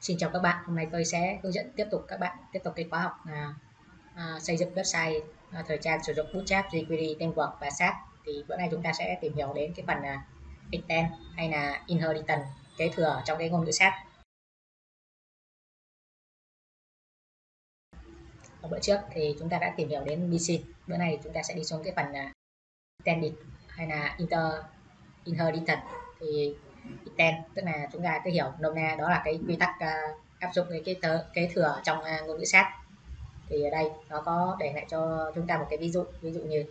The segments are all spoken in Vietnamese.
Xin chào các bạn, hôm nay tôi sẽ hướng dẫn tiếp tục các bạn tiếp tục cái khóa học à, à, xây dựng website à, thời trang sử dụng Bootstrap, jQuery, Framework và SAP. Thì bữa nay chúng ta sẽ tìm hiểu đến cái phần à, extend hay là inheritance kế thừa trong cái ngôn ngữ SAP. Ở bữa trước thì chúng ta đã tìm hiểu đến BC. Bữa nay chúng ta sẽ đi xuống cái phần à, extended hay là inter inheritance thì extend tức là chúng ta cứ hiểu. Nôm na đó là cái quy tắc uh, áp dụng cái kế, cái thừa trong uh, ngôn ngữ sát thì ở đây nó có để lại cho chúng ta một cái ví dụ ví dụ như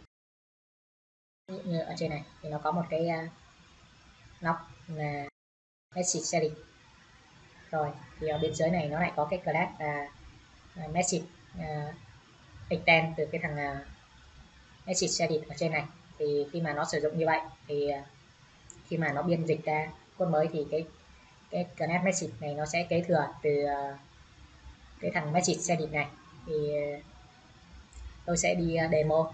ví dụ như ở trên này thì nó có một cái uh, nóc là message setting. Rồi thì ở bên dưới này nó lại có cái class là uh, message uh, extend từ cái thằng uh, message setting ở trên này. Thì khi mà nó sử dụng như vậy thì uh, khi mà nó biên dịch ra code mới thì cái cái connect message này nó sẽ kế thừa từ ờ, cái thằng message edit này. Thì ờ, tôi sẽ đi ờ, demo,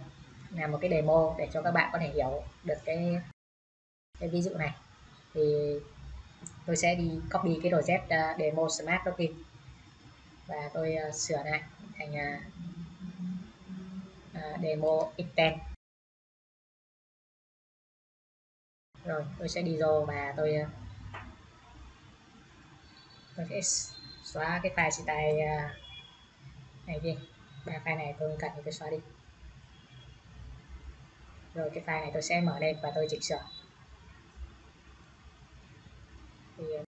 làm một cái demo để cho các bạn có thể hiểu được cái cái ví dụ này. Thì tôi sẽ đi copy cái đồ Z demo smart token và tôi sửa lại thành demo extend rồi tôi sẽ đi vô và tôi ờ, tôi sẽ xóa cái file style ờ, này đi ba file này tôi cần thì tôi xóa đi. Rồi cái file này tôi sẽ mở lên và tôi chỉnh sửa. Thì ờ,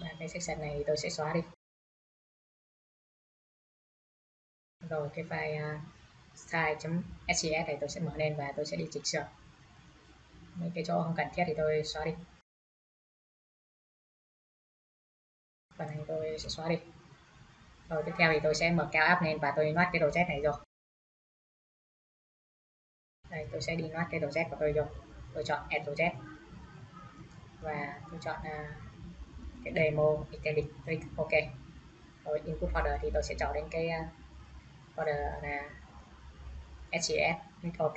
ba cái section này thì tôi sẽ xóa đi. Rồi cái file ờ, style.scs này tôi sẽ mở lên và tôi sẽ đi chỉnh sửa mấy cái chỗ không cần thiết thì tôi xóa đi. Phần này tôi sẽ xóa đi. Rồi tiếp theo thì tôi sẽ mở cao app lên và tôi noát cái đồ z này rồi đây tôi sẽ đi noát cái đồ z của tôi rồi tôi chọn add đồ z. Và tôi chọn uh, cái demo extended click ok. Rồi input folder thì tôi sẽ chọn đến cái uh, folder là scs click ok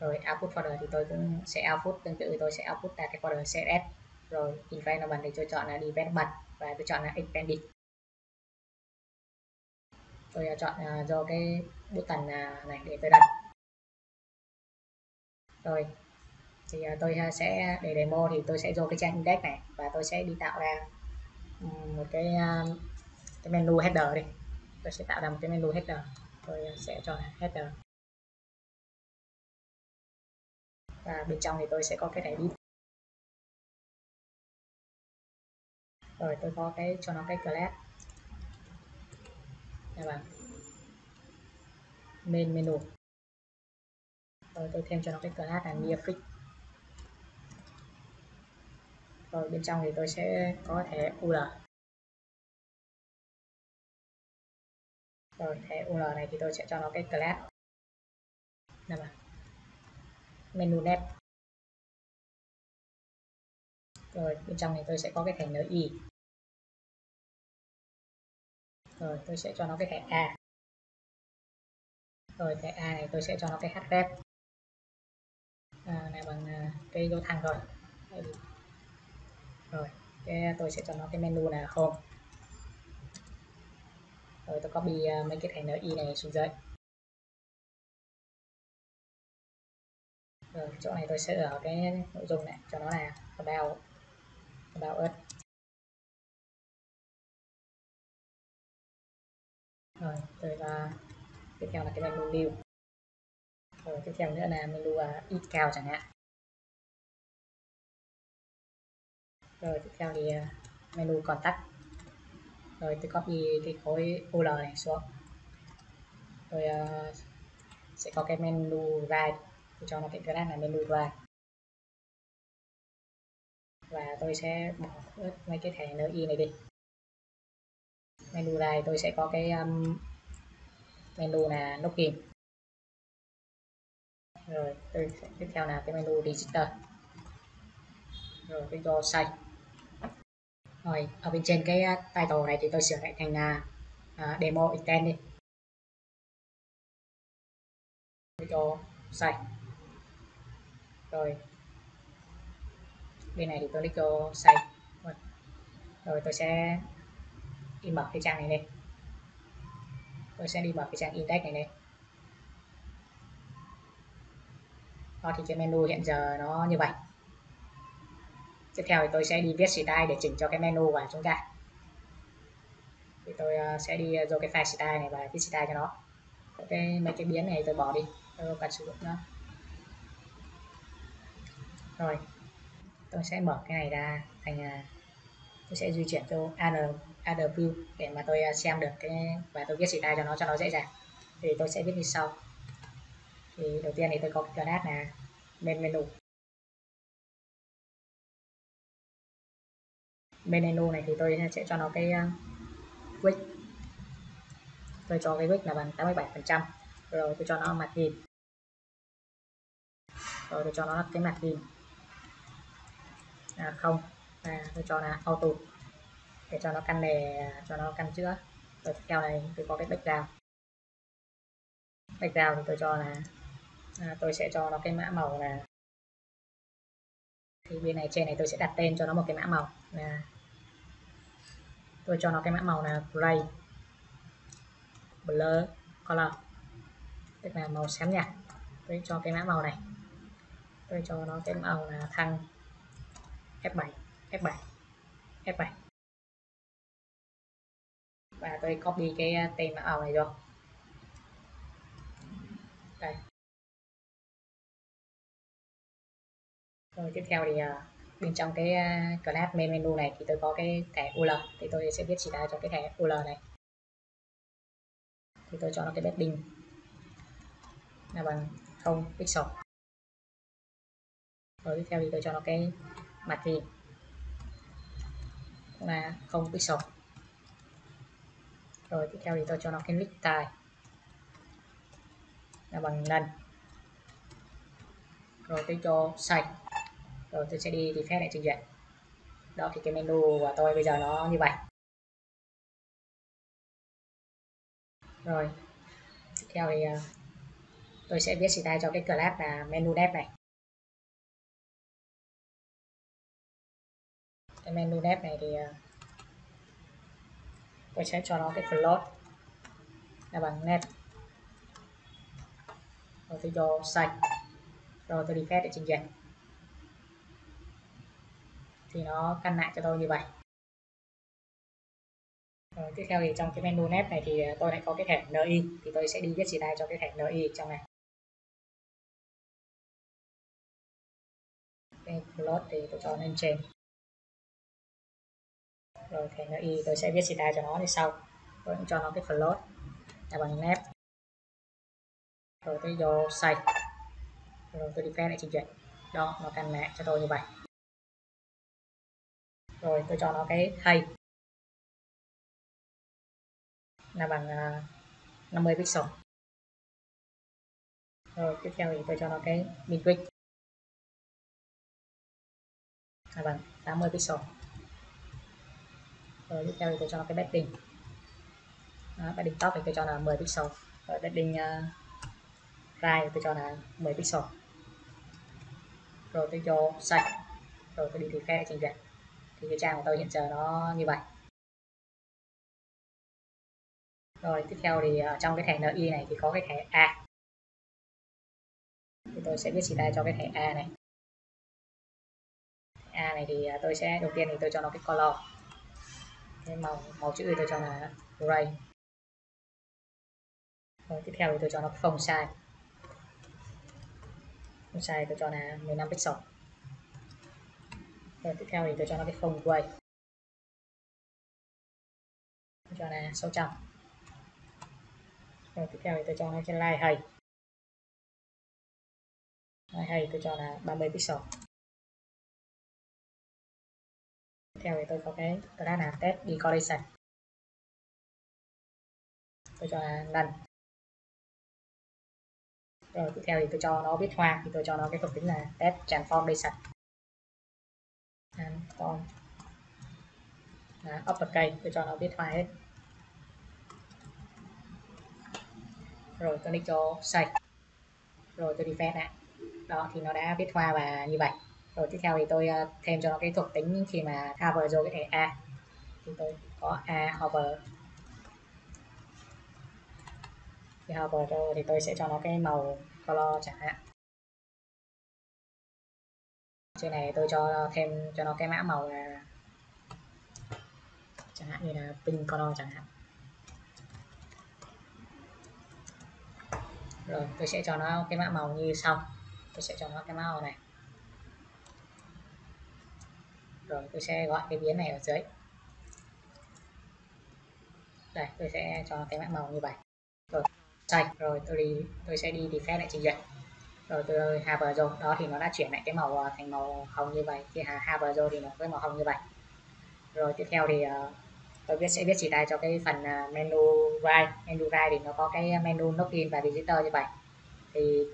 rồi output folder thì tôi cũng sẽ output tương tự tôi sẽ output ra cái folder css rồi environment thì tôi chọn là development và tôi chọn là expanded tôi à, chọn uh, do cái button uh, này để tôi đặt. Rồi thì uh, tôi uh, sẽ để demo thì tôi sẽ vô cái trang index này và tôi sẽ đi tạo ra một cái uh, cái menu header đi. Tôi sẽ tạo ra một cái menu header. Tôi sẽ cho header. Và bên trong thì tôi sẽ có cái thẻ đi rồi, tôi có cái, cho nó cái class. Nha bạn. Main menu. Rồi, tôi thêm cho nó cái class là nearfix rồi, bên trong thì tôi sẽ có thẻ UL rồi, thẻ UL này thì tôi sẽ cho nó cái class. Đây bạn menu net rồi bên trong này tôi sẽ có cái thẻ NI rồi tôi sẽ cho nó cái thẻ A. Rồi thẻ A này tôi sẽ cho nó cái href. À, này bằng à, cái dấu thăng rồi. Rồi cái tôi sẽ cho nó cái menu là home. Rồi tôi copy à, mấy cái thẻ NI này xuống dưới. Rồi chỗ này tôi sẽ ở cái nội dung này. Cho nó là about about us rồi tôi là tiếp theo là cái menu new rồi tiếp theo nữa là menu à, uh, ít cao chẳng hạn. Rồi tiếp theo thì uh, menu contact. Rồi tôi copy cái khối UL này xuống. Rồi uh, à, sẽ có cái menu right cho nó cái graph là menu drive và tôi sẽ bỏ hết mấy cái thẻ NI này đi. Menu này tôi sẽ có cái um, menu là nút kìm rồi tôi sẽ tiếp theo là cái menu digital. Rồi tôi cho xây rồi ở bên trên cái uh, title này thì tôi sửa lại thành là uh, demo extend đi. Tôi cho xây rồi. Bên này thì tôi click cho save rồi. Tôi sẽ đi mở cái trang này lên. Tôi sẽ đi mở cái trang index này lên. Đó, thì cái menu hiện giờ nó như vậy. Tiếp theo thì tôi sẽ đi viết style để chỉnh cho cái menu của chúng ta. Thì tôi ờ, sẽ đi ờ, vô cái file style này và viết style cho nó. Cái, mấy cái biến này tôi bỏ đi. Tôi không cần sử dụng nữa rồi tôi sẽ mở cái này ra thành à, tôi sẽ di chuyển cho AR, AR view để mà tôi à, xem được cái và tôi viết style cho nó cho nó dễ dàng. Thì tôi sẽ viết như sau. Thì đầu tiên thì tôi có cái class là bên menu. Bên menu này thì tôi sẽ cho nó cái à, width. Tôi cho cái width là bằng 87 phần trăm. Rồi tôi cho nó mặt hình. Rồi tôi cho nó cái mặt hình à, không. Và tôi cho là auto. Để cho nó căn đề cho nó căn chữa. Rồi tiếp theo này tôi có cái background background thì tôi cho là à, tôi sẽ cho nó cái mã màu là thì bên này trên này tôi sẽ đặt tên cho nó một cái mã màu. Là tôi cho nó cái mã màu là gray blur color. Tức là màu xám nhạt. Tôi cho cái mã màu này. Tôi cho nó cái màu là thăng. F7 F7 F7 và tôi copy cái à, tên mã màu này vô đây. Rồi tiếp theo thì à, bên trong cái à, class main menu này thì tôi có cái thẻ UL thì tôi sẽ viết chỉ ra cho cái thẻ UL này. Thì tôi cho nó cái bedding là bằng không, pixel. Rồi tiếp theo thì tôi cho nó cái mặt thì là không pixel rồi tiếp theo thì tôi cho nó cái nick tài là bằng lần rồi tôi cho sạch. Rồi tôi sẽ đi thì phép lại trình duyệt. Đó thì cái menu của tôi bây giờ nó như vậy. Rồi, tiếp theo thì à, tôi sẽ viết style cho cái class là menu dev này. Cái menu dev này thì à, tôi sẽ cho nó cái float là bằng net rồi tôi cho sạch. Rồi tôi đi phép để trình duyệt. Thì nó căn lại cho tôi như vậy. Rồi, tiếp theo thì trong cái menu nét này thì à, tôi lại có cái thẻ NI thì tôi sẽ đi viết chỉ đai cho cái thẻ NI trong này. Cái float thì tôi cho lên trên rồi thế nó y tôi sẽ viết chỉ cho nó đi sau. Tôi cũng cho nó cái float là bằng nép rồi tôi vô say rồi tôi đi lại trình duyệt. Đó nó căn mẹ cho tôi như vậy. Rồi tôi cho nó cái hay. Là bằng à, uh, 50 pixel. Rồi tiếp theo thì tôi cho nó cái min width. Là bằng 80 pixel. Ờ, rồi tiếp theo thì tôi cho cái bedding đó, bedding top thì tôi cho là 10 pixel. Rồi bedding uh, ờ, right tôi cho là 10 pixel. Rồi tôi cho sạch. Rồi tôi đi thì khe trình duyệt. Thì cái trang của tôi hiện giờ nó như vậy. Rồi tiếp theo thì uh, trong cái thẻ NI này thì có cái thẻ A. Thì tôi sẽ viết chỉ tay cho cái thẻ A này. A này thì tôi sẽ đầu tiên thì tôi cho nó cái color nên màu màu chữ thì tôi cho là gray. Rồi, tiếp theo thì tôi cho nó không sai. Không sai tôi cho là 15 pixel. Rồi, tiếp theo thì tôi cho nó cái không quay tôi cho là 600 rồi, tiếp theo thì tôi cho nó cái line hay. Line hay tôi cho là 30 pixel. Theo thì tôi có cái class là test decoration. Tôi cho là lần. Rồi tiếp theo thì tôi cho nó viết hoa, thì tôi cho nó cái thuộc tính là test transformation. Transform con là uppercase tôi cho nó viết hoa hết. Rồi tôi đi cho save rồi tôi đi phép lại đó, thì nó đã viết hoa và như vậy rồi tiếp theo thì tôi ờ, thêm cho nó cái thuộc tính khi mà hover vô cái thẻ A. Thì tôi có a hover. Thì hover thì tôi sẽ cho nó cái màu color chẳng hạn. Trên này tôi cho thêm, cho nó cái mã màu là chẳng hạn như là pink color chẳng hạn. Rồi, tôi sẽ cho nó cái mã màu như sau. Tôi sẽ cho nó cái mã màu này rồi tôi sẽ gọi cái biến này ở dưới. Đây tôi sẽ cho cái mã màu như vậy. Rồi xoay rồi tôi đi tôi sẽ đi defect lại trình duyệt. Rồi tôi have rồi đó thì nó đã chuyển lại cái màu ờ, thành màu hồng như vậy. Khi have rồi thì nó với màu hồng như vậy. Rồi tiếp theo thì uh, tôi biết sẽ viết chỉ tay cho cái phần uh, menu right. Menu right thì nó có cái menu login và visitor như vậy. Thì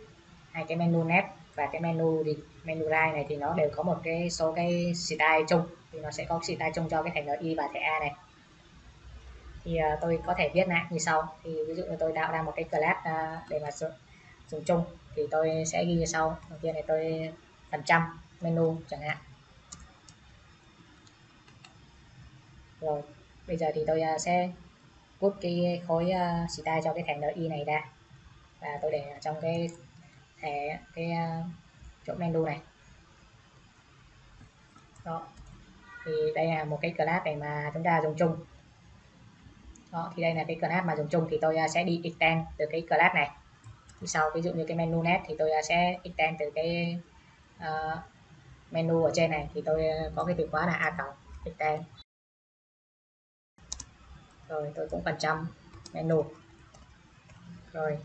hai cái menu net và cái menu thì menu line này thì nó đều có một cái số cái style chung. Thì nó sẽ có style chung cho cái thẻ NI và thẻ A này. Thì uh, tôi có thể viết lại như sau. Thì ví dụ như tôi tạo ra một cái class uh, để mà dùng, dùng chung thì tôi sẽ ghi như sau. Đầu tiên này tôi phần trăm menu chẳng hạn. Rồi bây giờ thì tôi uh, sẽ cút cái khối uh, style cho cái thẻ NI này ra. Và tôi để trong cái thẻ cái à, chỗ menu này. Đó. Thì đây là một cái class này mà chúng ta dùng chung. Đó thì đây là cái class mà dùng chung thì tôi à, sẽ đi extend từ cái class này. Thì sau ví dụ như cái menu net thì tôi à, sẽ extend từ cái uh, menu ở trên này. Thì tôi có cái từ khóa là a cộng extend. Rồi tôi cũng phần trăm menu rồi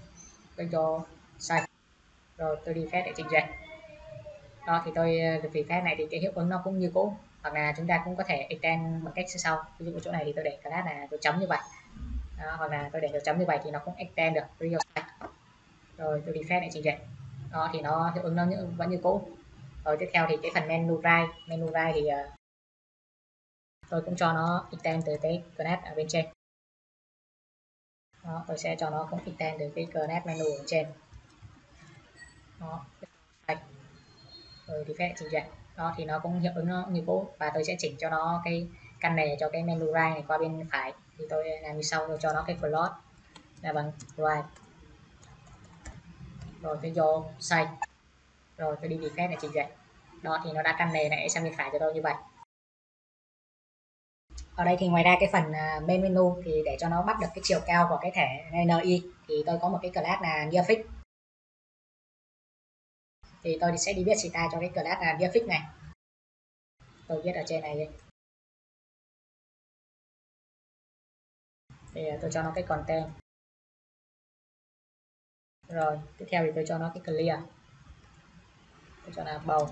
tôi cho save rồi tôi đi phép để trình duyệt đó thì tôi ờ, được vì phép này thì cái hiệu ứng nó cũng như cũ. Hoặc là chúng ta cũng có thể extend bằng cách như sau. Ví dụ chỗ này thì tôi để class là dấu chấm như vậy. Đó, hoặc là tôi để dấu chấm như vậy thì nó cũng extend được real size, rồi tôi đi phép để trình duyệt đó thì nó hiệu ứng nó như, vẫn như cũ. Rồi tiếp theo thì cái phần menu right menu right thì uh, tôi cũng cho nó extend từ cái class ở bên trên. Đó, tôi sẽ cho nó cũng extend từ cái class menu ở trên đó. Rồi thì phép chỉnh duyệt. Đó, thì nó cũng hiệu ứng nó như cũ. Và tôi sẽ chỉnh cho nó cái căn này cho cái menu right này qua bên phải. Thì tôi làm như sau, tôi cho nó cái float là bằng right. Rồi tôi vô xây rồi tôi đi defect để chỉnh duyệt. Đó, thì nó đã căn này này sang bên phải cho tôi như vậy. Ở đây thì ngoài ra cái phần à, main menu thì để cho nó bắt được cái chiều cao của cái thẻ NI thì tôi có một cái class là Gearfix thì tôi sẽ đi viết style cho cái class là nearfix này. Tôi viết ở trên này đi. thì à, tôi cho nó cái content. Rồi, tiếp theo thì tôi cho nó cái clear. Tôi cho là bầu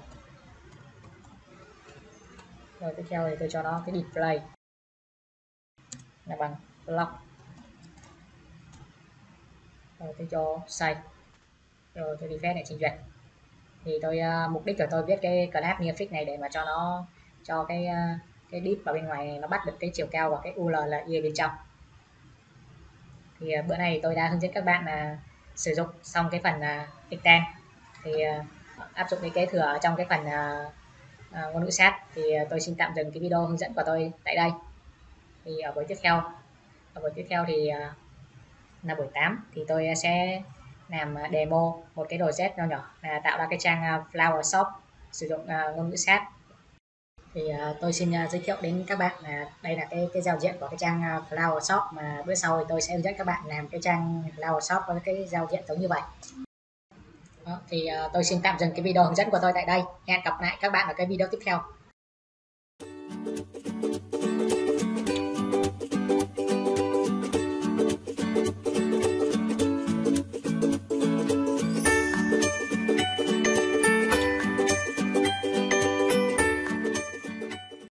rồi, tiếp theo thì tôi cho nó cái display. Là bằng block. Rồi, tôi cho save rồi, tôi đi phép để trình duyệt thì tôi uh, mục đích của tôi viết cái class nearfix này để mà cho nó cho cái uh, cái deep vào bên ngoài nó bắt được cái chiều cao và cái ul là y bên trong. Thì uh, bữa nay tôi đã hướng dẫn các bạn là sử dụng xong cái phần uh, extend thì uh, áp dụng cái kế thừa ở trong cái phần uh, uh, ngôn ngữ sát thì uh, tôi xin tạm dừng cái video hướng dẫn của tôi tại đây. Thì ở buổi tiếp theo ở buổi tiếp theo thì uh, là buổi 8 thì tôi sẽ làm à, demo một cái đồ project nhỏ nhỏ là tạo ra cái trang à, flower shop sử dụng à, ngôn ngữ sát thì tôi xin giới thiệu đến các bạn là đây là cái cái giao diện của cái trang flower shop mà bữa sau thì tôi sẽ hướng dẫn các bạn làm cái trang flower shop với cái giao diện giống như vậy. Đó, thì tôi xin tạm dừng cái video hướng dẫn của tôi tại đây. Hẹn gặp lại các bạn ở cái video tiếp theo.